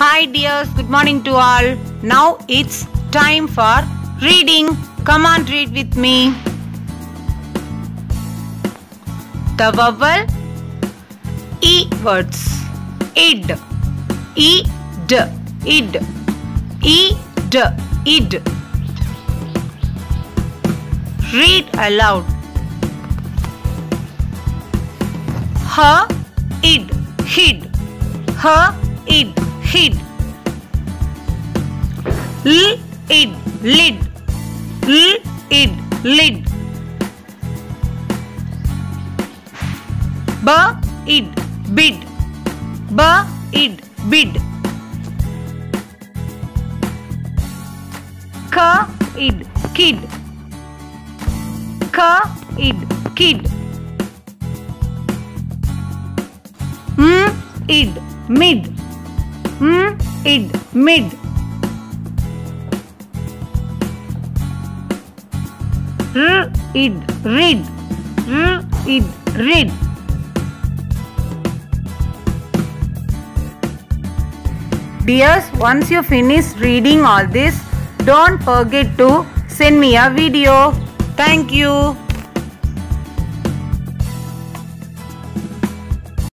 Hi dears, good morning to all. Now it's time for reading. Come on, read with me. The vowel E words. Id. Id. E d. Id. Read aloud. Her id hid. Her id hid. L id lid. L id lid. B id bid. B id bid. K id kid. K id kid. M id mid. M id mid. R id rid. R id rid. Dears, once you finish reading all this, don't forget to send me a video. Thank you.